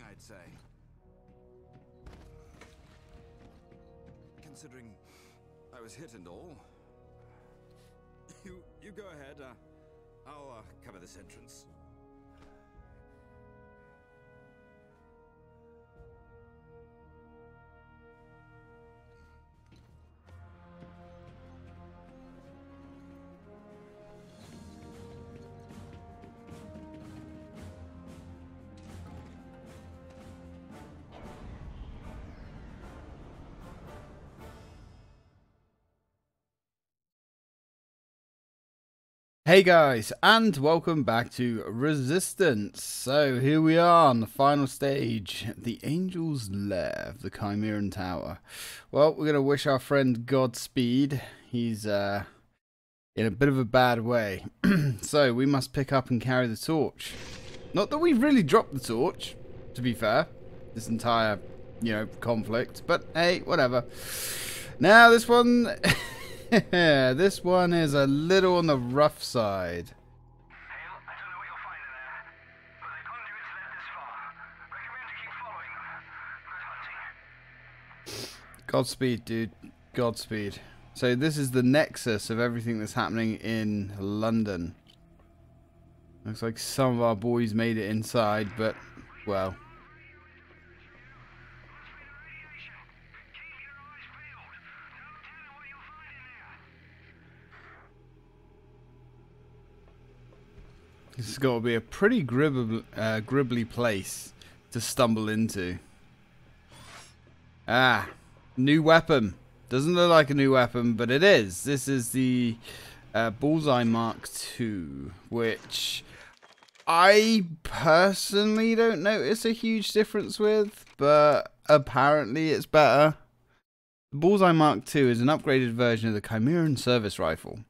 I'd say. Considering I was hit and all. You, you go ahead. Uh, I'll uh, cover this entrance. Hey guys, and welcome back to Resistance. So here we are on the final stage, the Angel's Lair of the Chimeran Tower. Well, we're going to wish our friend Godspeed. He's uh, in a bit of a bad way. so we must pick up and carry the torch. Not that we've really dropped the torch, to be fair, this entire, you know, conflict. But hey, whatever. Now this one... this one is a little on the rough side. Hale, I don't know what you'll find in there, but the conduits led this far. Recommend to keep following them. Good hunting. Godspeed, dude. Godspeed. So this is the nexus of everything that's happening in London. Looks like some of our boys made it inside, but, well. Radiation. Keep your eyes peeled. No telling what you'll find in there. This has got to be a pretty grib uh, gribbly place to stumble into. Ah, new weapon. Doesn't look like a new weapon, but it is. This is the uh, Bullseye Mark II, which I personally don't notice a huge difference with, but apparently it's better. The Bullseye Mark II is an upgraded version of the Chimeran service rifle.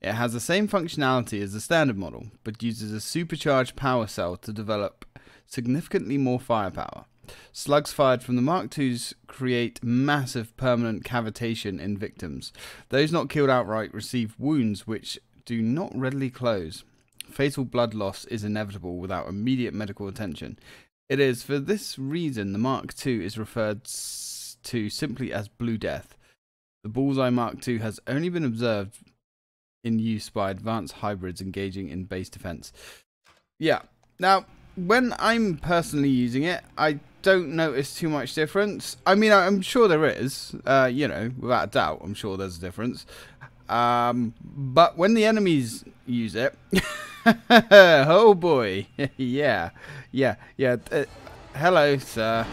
It has the same functionality as the standard model, but uses a supercharged power cell to develop significantly more firepower. Slugs fired from the Mark IIs create massive permanent cavitation in victims. Those not killed outright receive wounds which do not readily close. Fatal blood loss is inevitable without immediate medical attention. It is for this reason the Mark II is referred to simply as Blue Death. The Bullseye Mark II has only been observed in use by advanced hybrids engaging in base defense. Yeah. Now, when I'm personally using it, I don't notice too much difference. I mean, I'm sure there is. Uh, you know, without a doubt, I'm sure there's a difference. Um, but when the enemies use it, oh boy, yeah, yeah, yeah. Uh, hello, sir.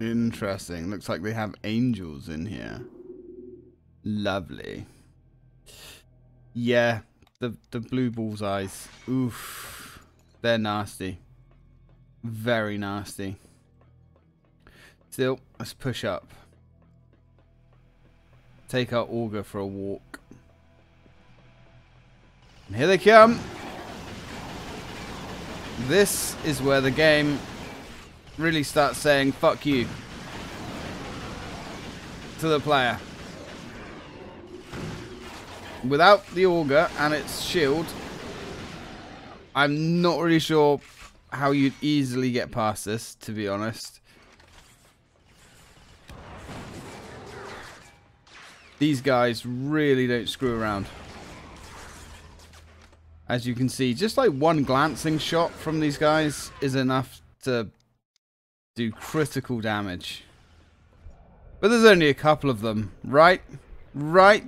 Interesting. Looks like they have angels in here. Lovely. Yeah, the the blue bullseyes. Oof, they're nasty. Very nasty. Still, let's push up. Take our auger for a walk. And here they come. This is where the game really starts saying "fuck you" to the player without the auger and its shield, I'm not really sure how you'd easily get past this, to be honest. These guys really don't screw around. As you can see, just like one glancing shot from these guys is enough to do critical damage. But there's only a couple of them, right? Right?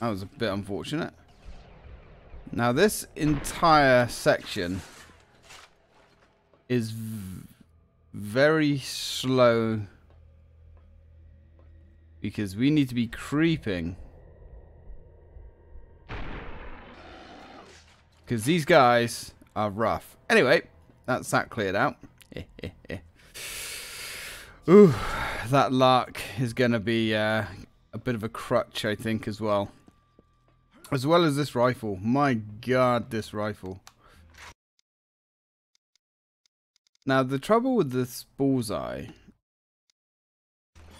That was a bit unfortunate. Now this entire section is very slow because we need to be creeping because these guys are rough. Anyway, that's that cleared out. Ooh, that lark is going to be uh, a bit of a crutch, I think, as well. As well as this rifle. My god, this rifle. Now, the trouble with this bullseye,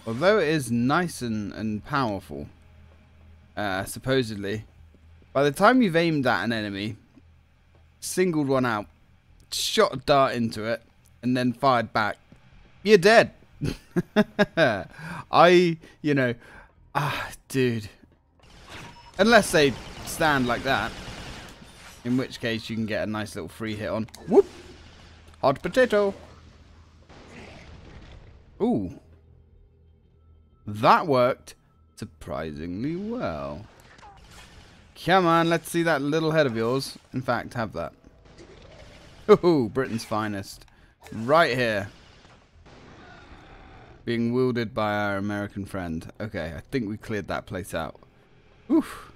although it is nice and, and powerful, uh, supposedly, by the time you've aimed at an enemy, singled one out, shot a dart into it, and then fired back, you're dead. I, you know, ah, dude. Unless they stand like that, in which case you can get a nice little free hit on. Whoop! Hot potato. Ooh. That worked surprisingly well. Come on, let's see that little head of yours. In fact, have that. Ooh, Britain's finest. Right here. Being wielded by our American friend. Okay, I think we cleared that place out. Oof.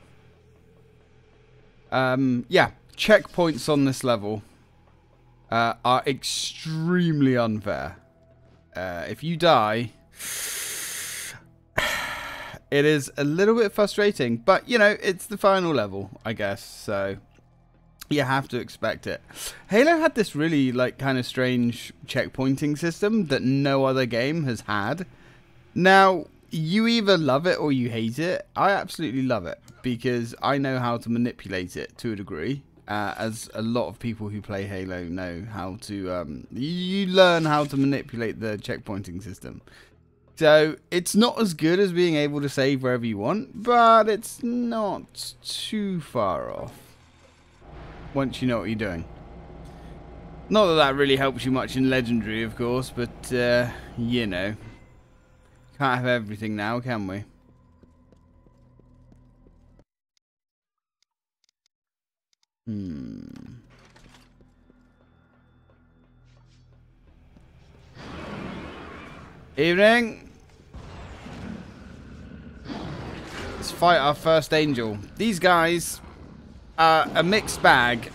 Um, yeah, checkpoints on this level uh, are extremely unfair. Uh, if you die, it is a little bit frustrating, but you know, it's the final level, I guess, so you have to expect it. Halo had this really like kind of strange checkpointing system that no other game has had. Now, you either love it or you hate it. I absolutely love it because I know how to manipulate it to a degree. Uh, as a lot of people who play Halo know how to, um, you learn how to manipulate the checkpointing system. So it's not as good as being able to save wherever you want, but it's not too far off once you know what you're doing. Not that that really helps you much in Legendary, of course, but, uh, you know. Can't have everything now, can we? Hmm. Evening. Let's fight our first angel. These guys are a mixed bag.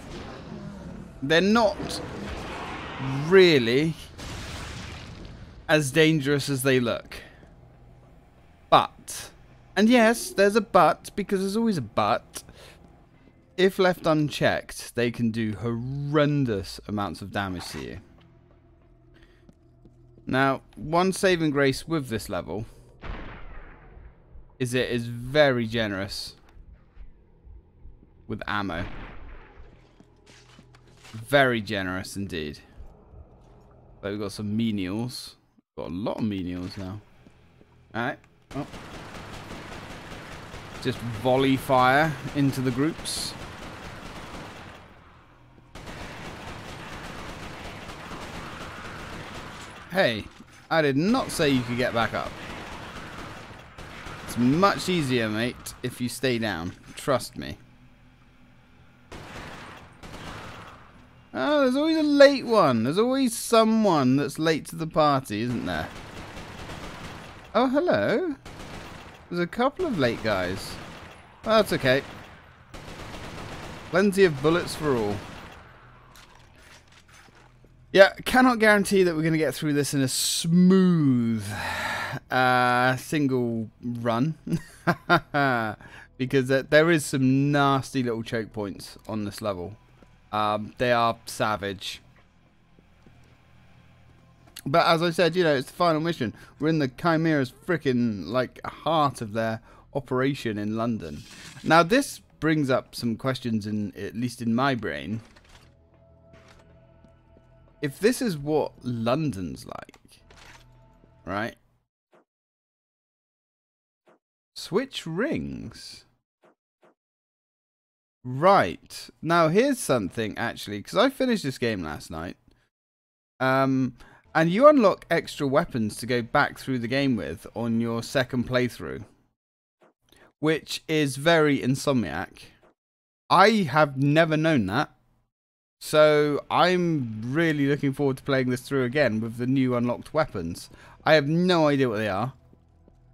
They're not really as dangerous as they look. But, and yes, there's a but, because there's always a but. If left unchecked, they can do horrendous amounts of damage to you. Now, one saving grace with this level is it is very generous with ammo. Very generous indeed. So we've got some menials. Got a lot of menials now. Alright. Oh. Just volley fire into the groups. Hey, I did not say you could get back up. It's much easier, mate, if you stay down. Trust me. Oh, there's always a late one. There's always someone that's late to the party, isn't there? Oh, hello. There's a couple of late guys. Oh, that's okay. Plenty of bullets for all. Yeah, cannot guarantee that we're going to get through this in a smooth uh, single run. because there is some nasty little choke points on this level. Um, they are savage. But as I said, you know, it's the final mission. We're in the Chimera's freaking, like, heart of their operation in London. Now, this brings up some questions, in at least in my brain. If this is what London's like, right? Switch rings. Right. Now, here's something, actually, because I finished this game last night. Um, and you unlock extra weapons to go back through the game with on your second playthrough. Which is very Insomniac. I have never known that. So I'm really looking forward to playing this through again with the new unlocked weapons. I have no idea what they are.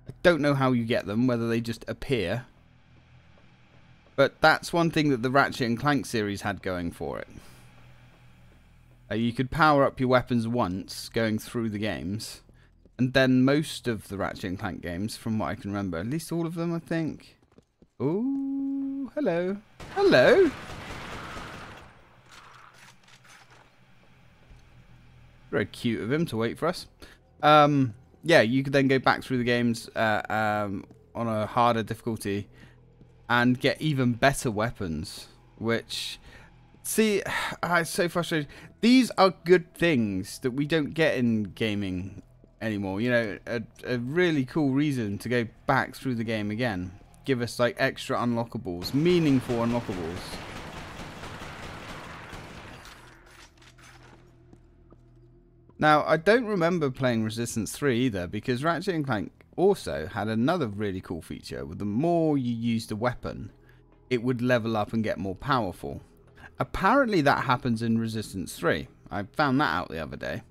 I don't know how you get them, whether they just appear. But that's one thing that the Ratchet and Clank series had going for it. Uh, you could power up your weapons once going through the games. And then most of the Ratchet and Clank games, from what I can remember, at least all of them, I think. Ooh, hello. Hello. Very cute of him to wait for us. Um, yeah, you could then go back through the games uh, um, on a harder difficulty and get even better weapons, which See, it's so frustrating. These are good things that we don't get in gaming anymore. You know, a, a really cool reason to go back through the game again. Give us like extra unlockables, meaningful unlockables. Now, I don't remember playing Resistance 3 either because Ratchet and Clank also had another really cool feature. With the more you used the weapon, it would level up and get more powerful. Apparently, that happens in Resistance 3. I found that out the other day.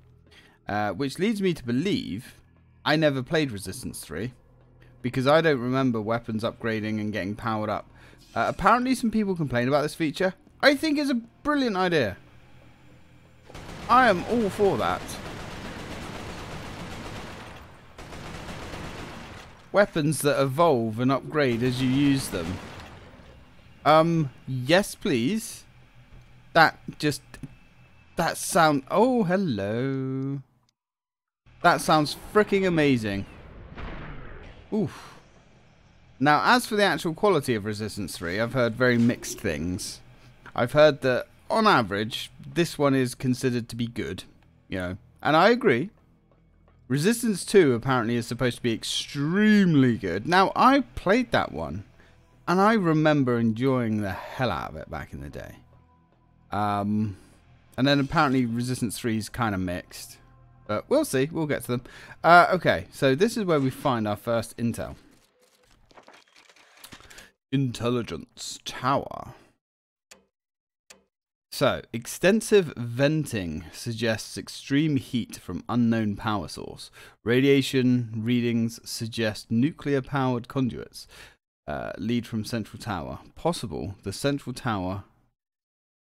Uh, which leads me to believe I never played Resistance 3 because I don't remember weapons upgrading and getting powered up. Uh, apparently, some people complain about this feature. I think it's a brilliant idea. I am all for that. Weapons that evolve and upgrade as you use them. Um, yes please. That just, that sound, oh hello. That sounds freaking amazing. Oof. Now, as for the actual quality of Resistance 3, I've heard very mixed things. I've heard that on average, this one is considered to be good, you know, and I agree. Resistance 2 apparently is supposed to be extremely good. Now, I played that one, and I remember enjoying the hell out of it back in the day. Um, and then apparently Resistance 3 is kind of mixed. But we'll see. We'll get to them. Uh, okay, so this is where we find our first intel. Intelligence Tower. So, extensive venting suggests extreme heat from unknown power source. Radiation readings suggest nuclear powered conduits uh, lead from central tower. Possible the central tower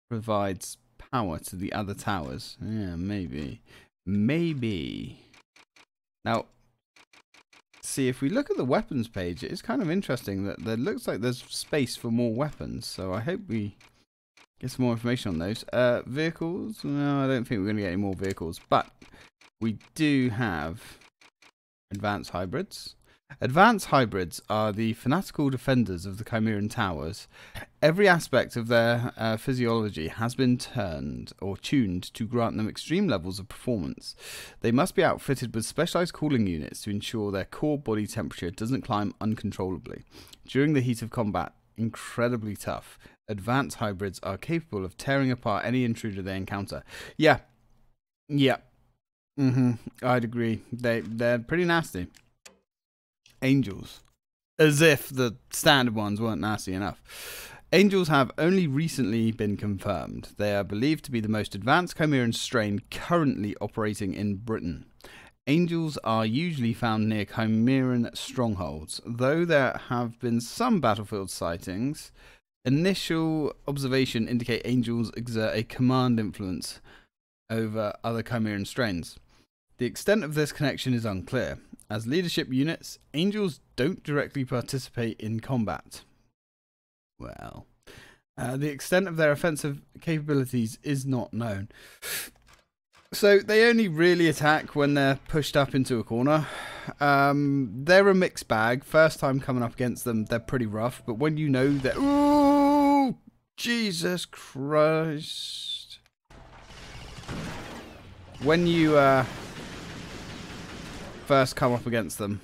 provides power to the other towers. Yeah, maybe. Maybe. Now, see, if we look at the weapons page, it's kind of interesting that there looks like there's space for more weapons. So I hope we Get some more information on those. Uh, vehicles? No, I don't think we're going to get any more vehicles. But we do have advanced hybrids. Advanced hybrids are the fanatical defenders of the Chimeran Towers. Every aspect of their uh, physiology has been turned or tuned to grant them extreme levels of performance. They must be outfitted with specialized cooling units to ensure their core body temperature doesn't climb uncontrollably. During the heat of combat, incredibly tough, advanced hybrids are capable of tearing apart any intruder they encounter. Yeah. Yeah. Mm-hmm. I'd agree. They they're pretty nasty. Angels. As if the standard ones weren't nasty enough. Angels have only recently been confirmed. They are believed to be the most advanced Chimeran strain currently operating in Britain. Angels are usually found near Chimeran strongholds, though there have been some battlefield sightings Initial observation indicate angels exert a command influence over other Chimeran strains. The extent of this connection is unclear. As leadership units, angels don't directly participate in combat. Well, uh, the extent of their offensive capabilities is not known. So they only really attack when they're pushed up into a corner. Um, they're a mixed bag. First time coming up against them, they're pretty rough. But when you know that, ooh, Jesus Christ! When you uh, first come up against them,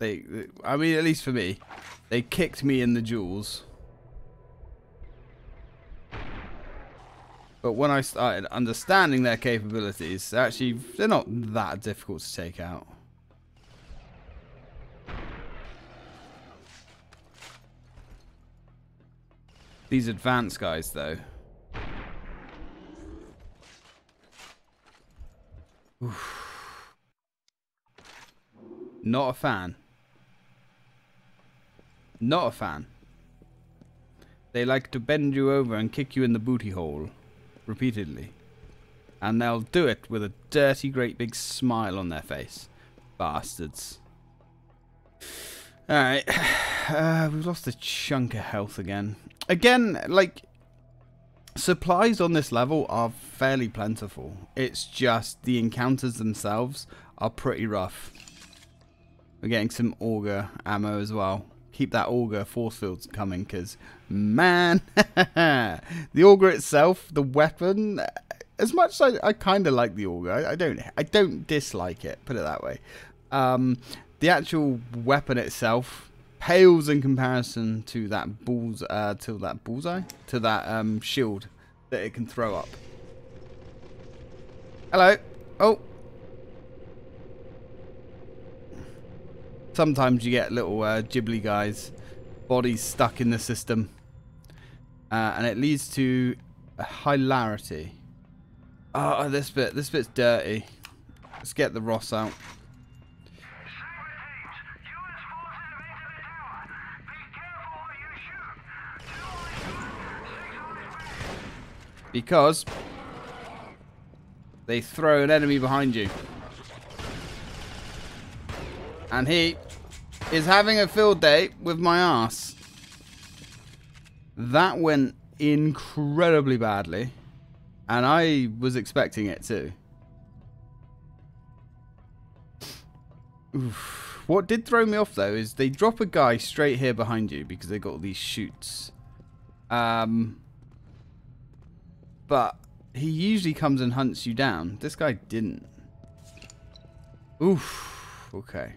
they, I mean, at least for me, they kicked me in the jewels. But when I started understanding their capabilities, actually, they're not that difficult to take out. These advanced guys, though. Oof. Not a fan. Not a fan. They like to bend you over and kick you in the booty hole repeatedly. And they'll do it with a dirty, great big smile on their face. Bastards. Alright. Uh, we've lost a chunk of health again. Again, like, supplies on this level are fairly plentiful. It's just the encounters themselves are pretty rough. We're getting some auger ammo as well. keep that auger force fields coming because man, the auger itself, the weapon. As much as I, I kind of like the auger, I, I don't I don't dislike it. Put it that way. Um, the actual weapon itself pales in comparison to that bulls uh, to that bullseye to that um, shield that it can throw up. Hello. Oh. Sometimes you get little uh, ghibli guys, bodies stuck in the system, uh, and it leads to hilarity. Oh, this bit, this bit's dirty. Let's get the Ross out. Because they throw an enemy behind you. And he is having a field day with my ass. That went incredibly badly. And I was expecting it too. Oof. What did throw me off though is they drop a guy straight here behind you because they got all these shoots. Um, but he usually comes and hunts you down. This guy didn't. Oof. Okay.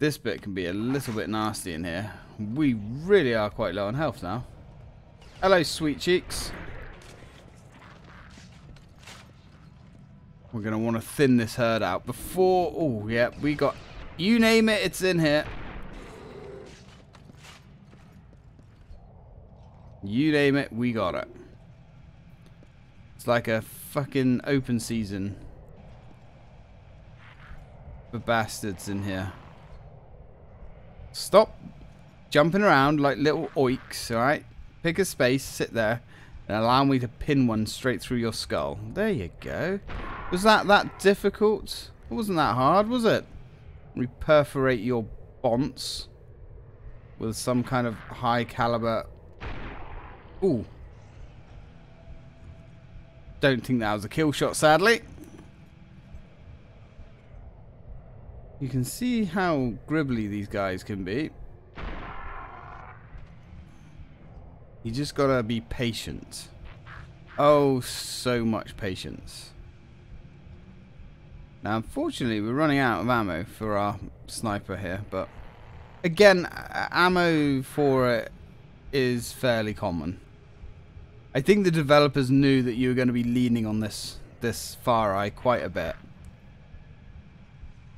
This bit can be a little bit nasty in here. We really are quite low on health now. Hello, sweet cheeks. We're going to want to thin this herd out before... Oh, yeah, we got... You name it, it's in here. You name it, we got it. It's like a fucking open season. For bastards in here. Stop jumping around like little oiks, alright? Pick a space, sit there, and allow me to pin one straight through your skull. There you go. Was that that difficult? It wasn't that hard, was it? Reperforate your bonts with some kind of high caliber. Ooh. Don't think that was a kill shot, sadly. You can see how gribbly these guys can be. You just gotta be patient. Oh, so much patience. Now, unfortunately, we're running out of ammo for our sniper here, but again, ammo for it is fairly common. I think the developers knew that you were going to be leaning on this this Fareye quite a bit.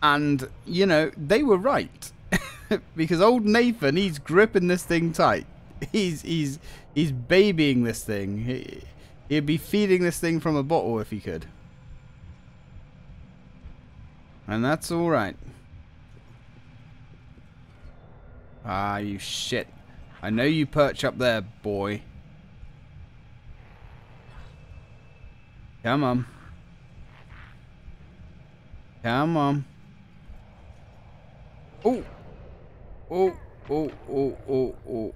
And, you know, they were right. because old Nathan, he's gripping this thing tight. He's he's he's babying this thing. He, he'd be feeding this thing from a bottle if he could. And that's alright. Ah, you shit. I know you perch up there, boy. Come on. Come on. Oh. Oh, oh, oh, oh, oh.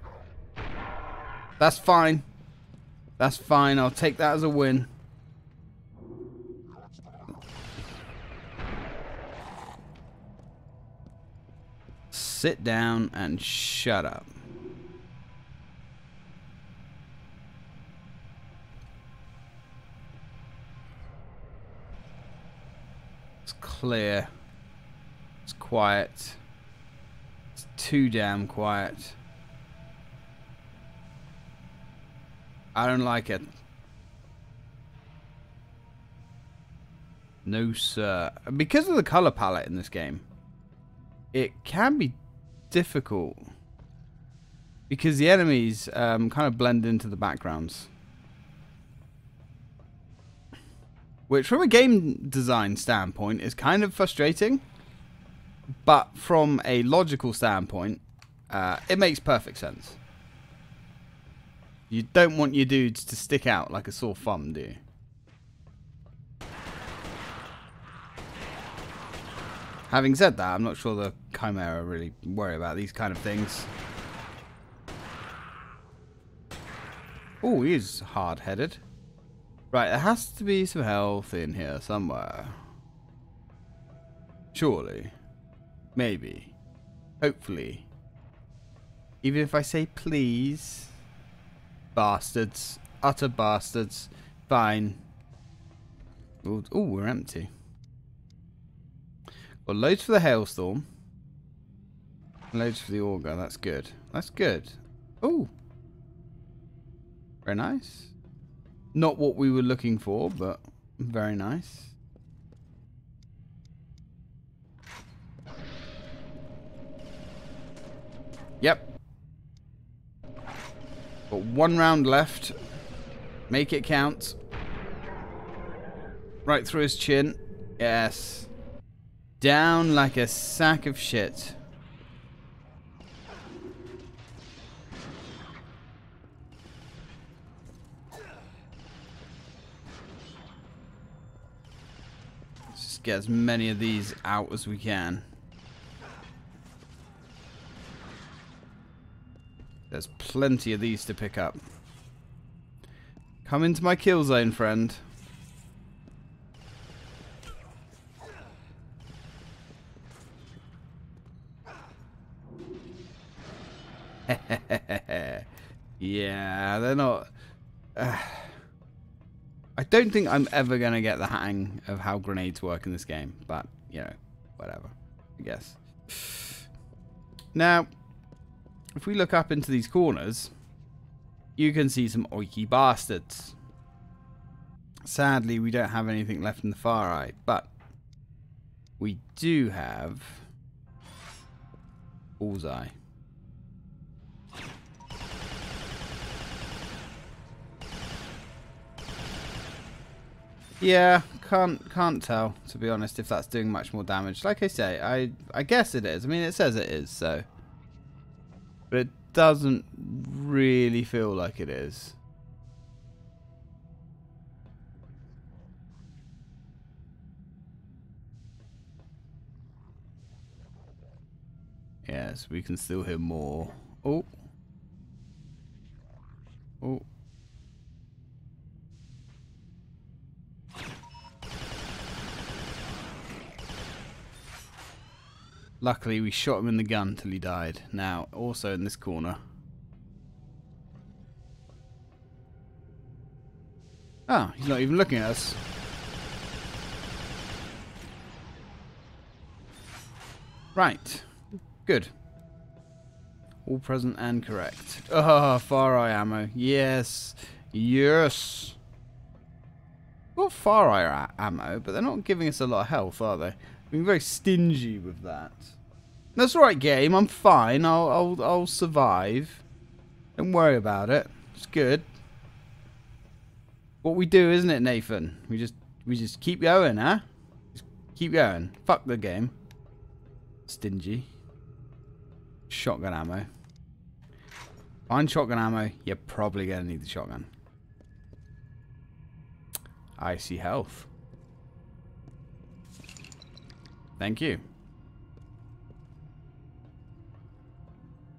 That's fine. That's fine. I'll take that as a win. Sit down and shut up. It's clear. It's quiet. Too damn quiet. I don't like it. No, sir. Because of the color palette in this game, it can be difficult. Because the enemies um, kind of blend into the backgrounds. Which, from a game design standpoint, is kind of frustrating. But from a logical standpoint, uh, it makes perfect sense. You don't want your dudes to stick out like a sore thumb, do you? Having said that, I'm not sure the Chimera really worry about these kind of things. Oh, he's hard-headed. Right, there has to be some health in here somewhere. Surely. Maybe. Hopefully. Even if I say please. Bastards. Utter bastards. Fine. Oh, we're empty. Got loads for the hailstorm. Loads for the auger. That's good. That's good. Oh. Very nice. Not what we were looking for, but very nice. Yep. Got one round left. Make it count. Right through his chin. Yes. Down like a sack of shit. Let's just get as many of these out as we can. There's plenty of these to pick up. Come into my kill zone, friend. yeah, they're not... Uh, I don't think I'm ever going to get the hang of how grenades work in this game, but, you know, whatever, I guess. Now, if we look up into these corners, you can see some oiky bastards. Sadly, we don't have anything left in the Fareye, but we do have Bullseye. Yeah, can't can't tell to be honest if that's doing much more damage. Like I say, I I guess it is. I mean, it says it is, so but it doesn't really feel like it is. Yes, we can still hear more. Oh. Oh. Luckily, we shot him in the gun till he died. Now, also in this corner. Ah, he's not even looking at us. Right. Good. All present and correct. Ah, oh, Fareye ammo. Yes. Yes. Well, Fareye ammo, but they're not giving us a lot of health, are they? Being very stingy with that. That's right, game. I'm fine. I'll, I'll, I'll survive. Don't worry about it. It's good. What we do, isn't it, Nathan? We just, we just keep going, huh? Just keep going. Fuck the game. Stingy. Shotgun ammo. Find shotgun ammo. You're probably gonna need the shotgun. I see health. Thank you.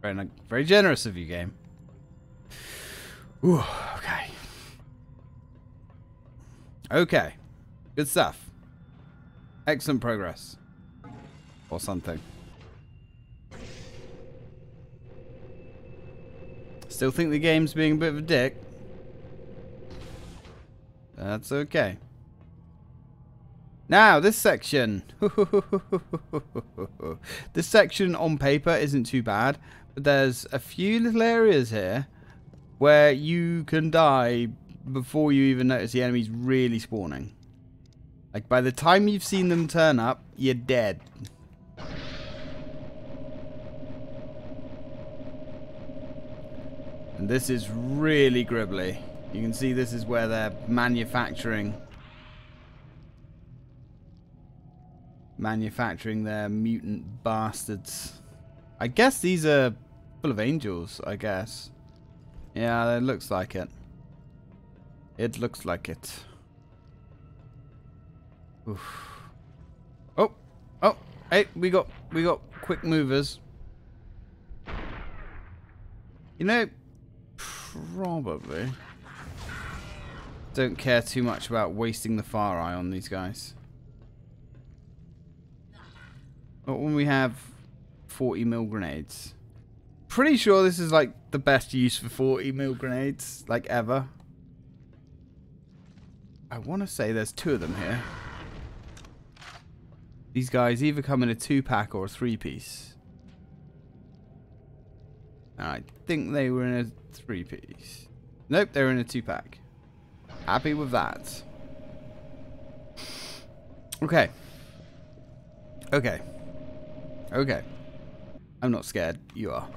Very, very generous of you, game. Ooh, okay. Okay. Good stuff. Excellent progress. Or something. Still think the game's being a bit of a dick. That's okay. Now, this section. this section on paper isn't too bad, there's a few little areas here where you can die before you even notice the enemies really spawning. Like, by the time you've seen them turn up, you're dead. And this is really gribbly. You can see this is where they're manufacturing manufacturing their mutant bastards. I guess these are full of angels, I guess. Yeah, it looks like it. It looks like it. Oof. Oh, oh, hey, we got we got quick movers. You know, probably don't care too much about wasting the Fareye on these guys. But when we have 40 mil grenades. Pretty sure this is like the best use for 40 mil grenades, like ever. I want to say there's two of them here. These guys either come in a two pack or a three piece. I think they were in a three piece. Nope, they're in a two pack. Happy with that. Okay. Okay. Okay. I'm not scared. You are.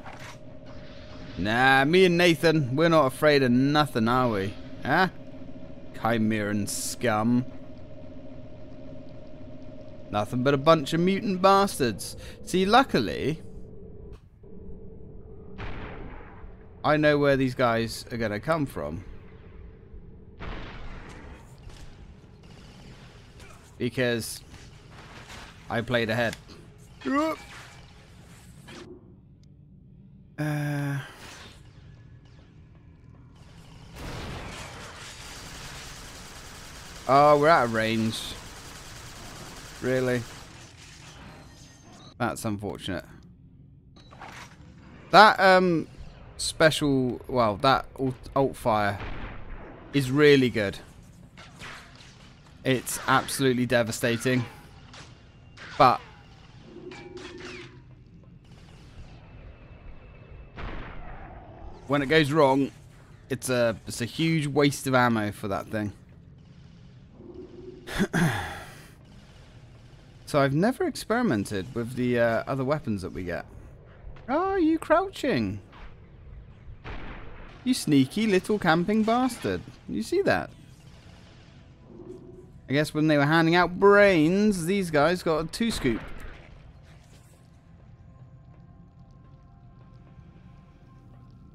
Nah, me and Nathan, we're not afraid of nothing, are we? Huh? Chimeran scum. Nothing but a bunch of mutant bastards. See, luckily, I know where these guys are going to come from. Because I played ahead. Uh... Oh, we're out of range. Really? That's unfortunate. That um special, well, that alt, fire is really good. It's absolutely devastating. But when it goes wrong, it's a it's a huge waste of ammo for that thing. so I've never experimented with the uh, other weapons that we get. Oh, you crouching? You sneaky little camping bastard. You see that? I guess when they were handing out brains, these guys got a two scoop.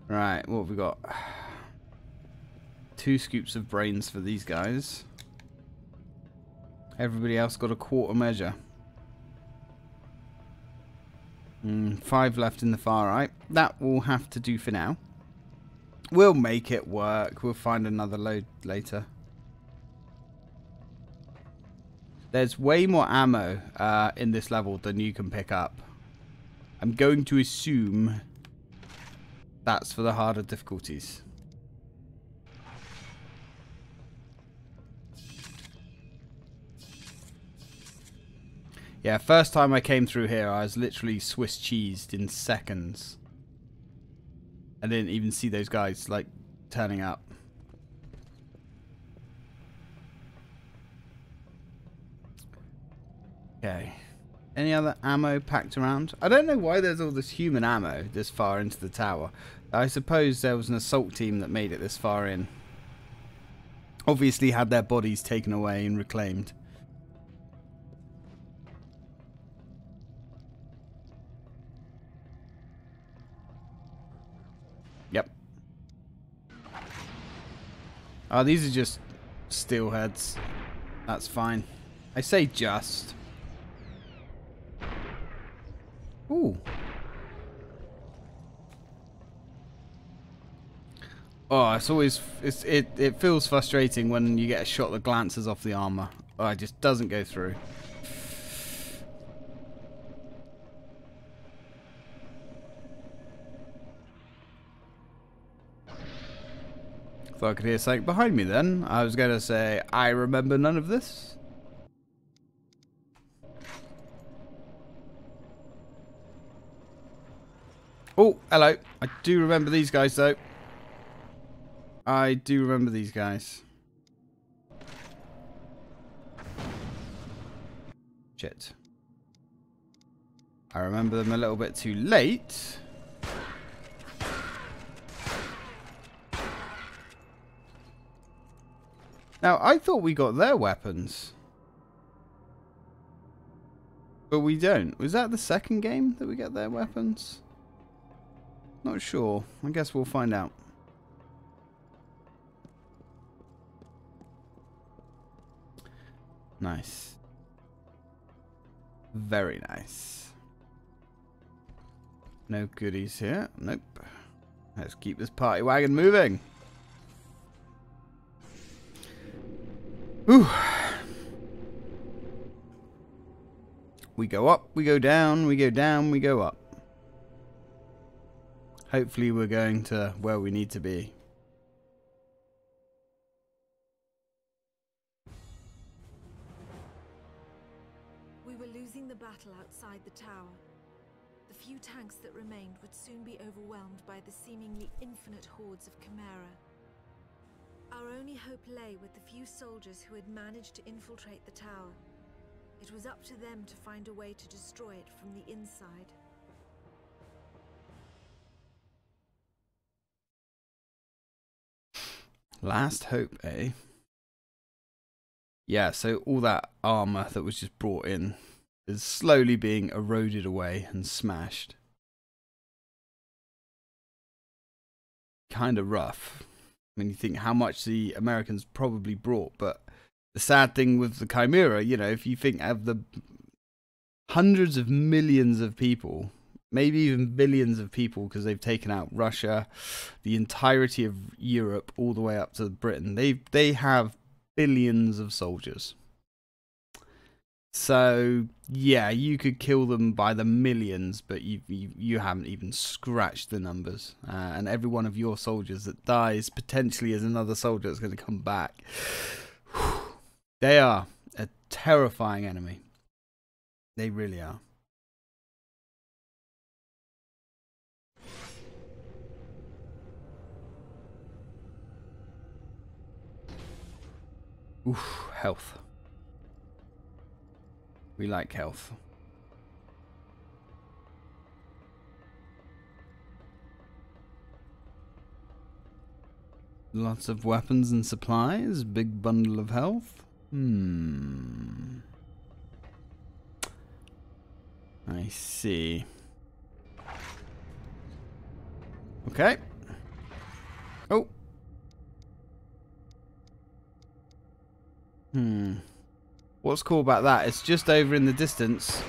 Right, what have we got? Two scoops of brains for these guys. Everybody else got a quarter measure. Mm, five left in the far right. That will have to do for now. We'll make it work. We'll find another load later. There's way more ammo uh, in this level than you can pick up. I'm going to assume that's for the harder difficulties. Yeah, first time I came through here, I was literally Swiss cheesed in seconds. I didn't even see those guys, like, turning up. Okay. Any other ammo packed around? I don't know why there's all this human ammo this far into the tower. I suppose there was an assault team that made it this far in. Obviously had their bodies taken away and reclaimed. Oh, these are just steelheads. That's fine. I say just. Ooh. Oh, it's always it's, it it feels frustrating when you get a shot that glances off the armor. Oh, it just doesn't go through. Thought I could hear something behind me then. I was going to say, I remember none of this. Oh, hello. I do remember these guys though. I do remember these guys. Shit. I remember them a little bit too late. Now, I thought we got their weapons. But we don't. Was that the second game that we get their weapons? Not sure. I guess we'll find out. Nice. Very nice. No goodies here. Nope. Let's keep this party wagon moving. Ooh. We go up, we go down, we go down, we go up. Hopefully we're going to where we need to be. We were losing the battle outside the tower. The few tanks that remained would soon be overwhelmed by the seemingly infinite hordes of Chimera. Our only hope lay with the few soldiers who had managed to infiltrate the tower. It was up to them to find a way to destroy it from the inside. Last hope, eh? Yeah, so all that armor that was just brought in is slowly being eroded away and smashed. Kind of rough when you think how much the Americans probably brought, but the sad thing with the Chimera, you know, if you think of the hundreds of millions of people maybe even billions of people because they've taken out Russia, the entirety of Europe, all the way up to Britain. They they have billions of soldiers. So yeah, you could kill them by the millions, but you you, you haven't even scratched the numbers. Uh, and every one of your soldiers that dies potentially is another soldier that's going to come back. they are a terrifying enemy. They really are. Oof, health. We like health. Lots of weapons and supplies. Big bundle of health. Hmm. I see. Okay. Oh. Hmm. What's cool about that? It's just over in the distance.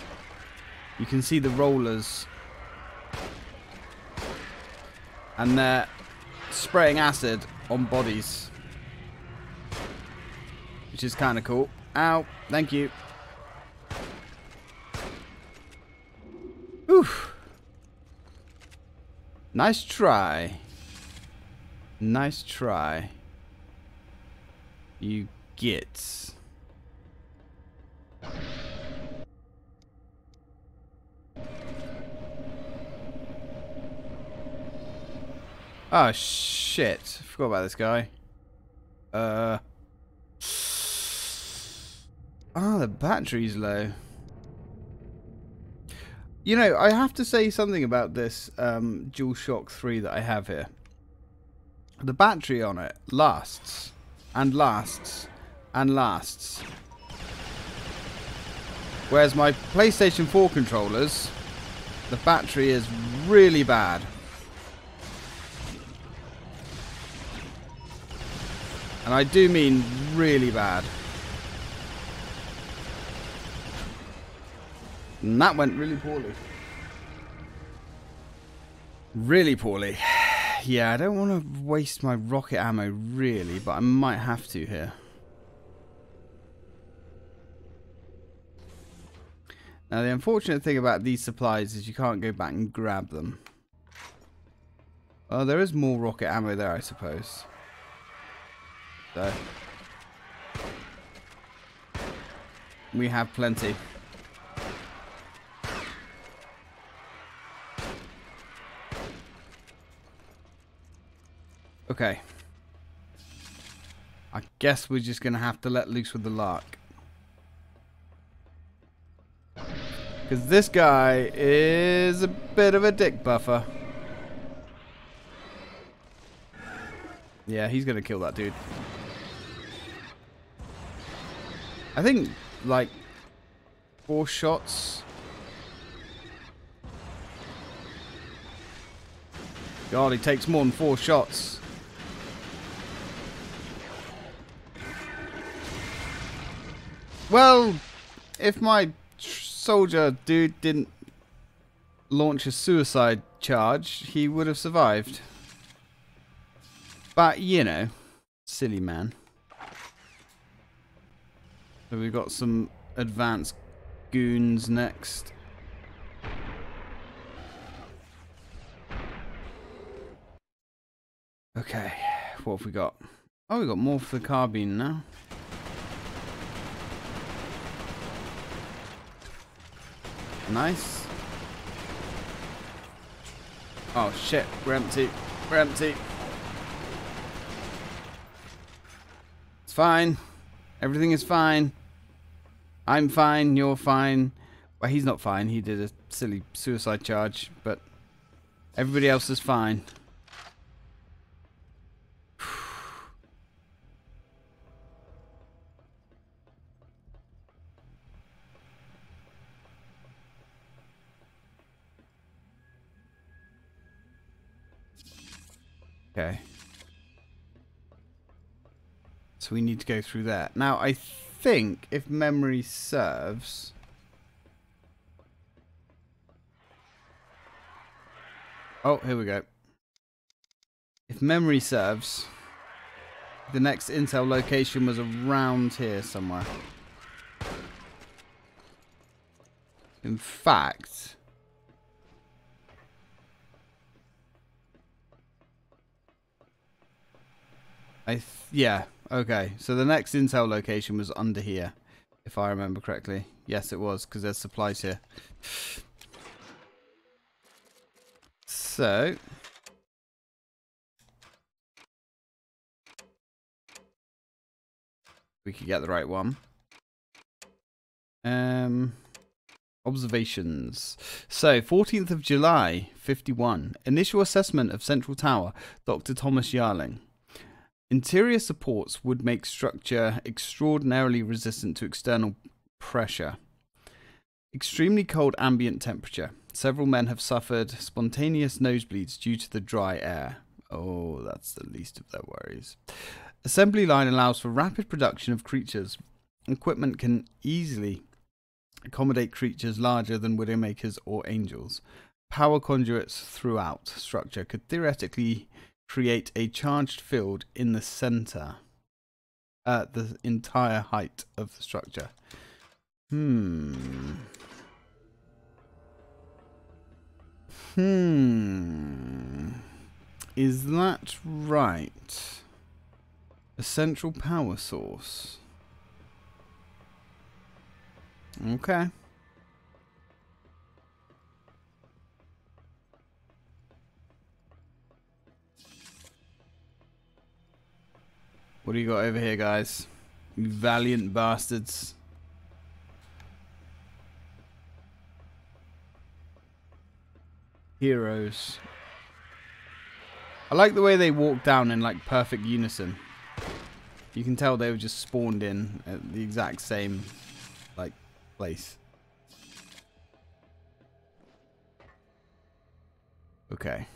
You can see the rollers. And they're spraying acid on bodies. Which is kind of cool. Ow. Thank you. Oof. Nice try. Nice try. You gets. Oh shit. Forgot about this guy. Uh Ah, the battery's low. You know, I have to say something about this um, DualShock 3 that I have here. The battery on it lasts and lasts and lasts. Whereas my PlayStation 4 controllers, the battery is really bad. And I do mean really bad. And that went really poorly. Really poorly. Yeah, I don't want to waste my rocket ammo, really, but I might have to here. Now, the unfortunate thing about these supplies is you can't go back and grab them. Oh, there is more rocket ammo there, I suppose. So. We have plenty. Okay. I guess we're just going to have to let loose with the LAARK. Because this guy is a bit of a dick buffer. Yeah, he's going to kill that dude. I think, like, four shots. God, he takes more than four shots. Well, if my soldier dude didn't launch a suicide charge, he would have survived. But, you know, silly man. So we've got some advanced goons next. Okay, what have we got? Oh, we got more for the carbine now. Nice. Oh shit, we're empty. We're empty. It's fine. Everything is fine. I'm fine, you're fine. Well, he's not fine. He did a silly suicide charge, but everybody else is fine. Okay. So we need to go through that. Now, I think, if memory serves... Oh, here we go. If memory serves, the next intel location was around here somewhere. In fact... I yeah, okay. So the next intel location was under here, if I remember correctly. Yes, it was, because there's supplies here. So... We could get the right one. Um, observations. So, 14th of July, 51. Initial assessment of Central Tower, Dr. Thomas Yarling. Interior supports would make structure extraordinarily resistant to external pressure. Extremely cold ambient temperature. Several men have suffered spontaneous nosebleeds due to the dry air. Oh, that's the least of their worries. Assembly line allows for rapid production of creatures. Equipment can easily accommodate creatures larger than Widowmakers or Angels. Power conduits throughout structure could theoretically create a charged field in the center at the entire height of the structure. Hmm. Hmm. Is that right? A central power source. Okay. What do you got over here, guys? You valiant bastards. Heroes. I like the way they walk down in like perfect unison. You can tell they were just spawned in at the exact same like place. Okay.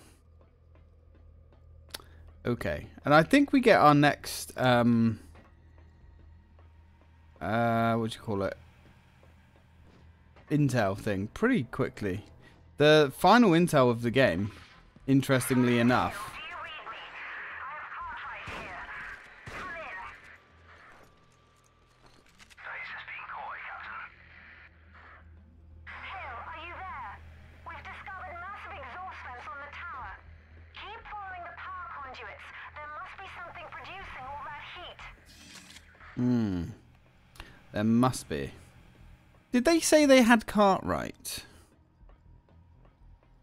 Okay. And I think we get our next um uh what do you call it? Intel thing pretty quickly. The final intel of the game, interestingly enough, Do you read me? I have Cartwright here. Come in. Stasis being coy, Captain. Hale, are you there? We've discovered massive exhaust vents on the tower. Keep following the power conduits. There must be something producing all that heat. Hmm. There must be. Did they say they had Cartwright?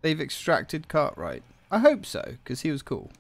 They've extracted Cartwright. I hope so, because he was cool.